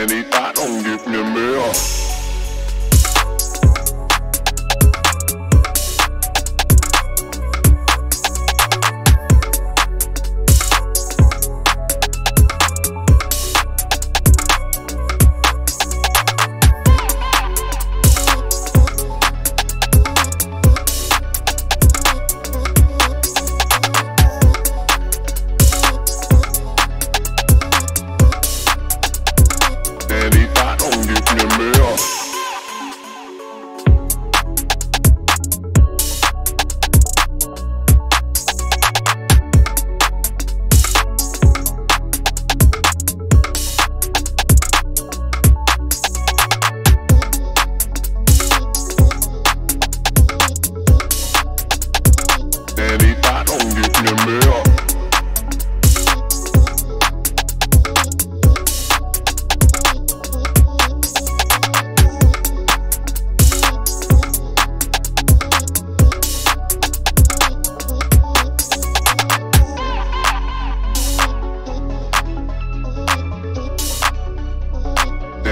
Danny, bare don't give me. Danny, bare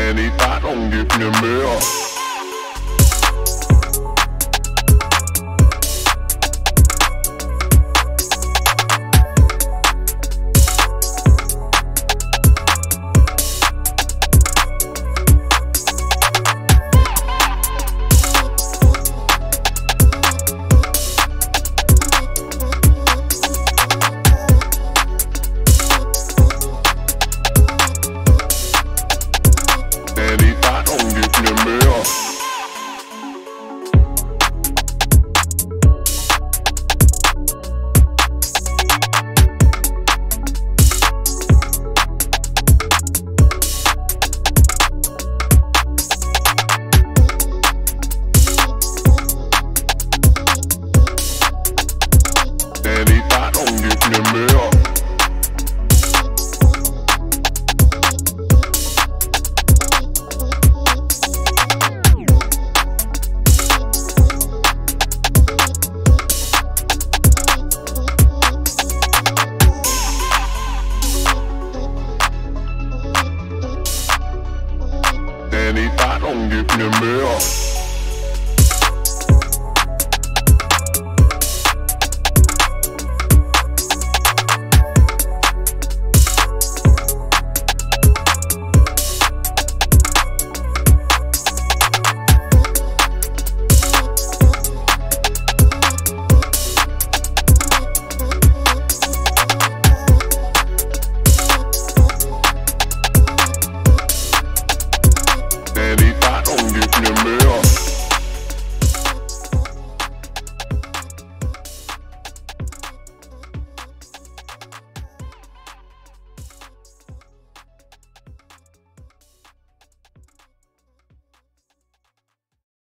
Danny, bare don't give me mere. Mere. Danny, bare don't give me mere.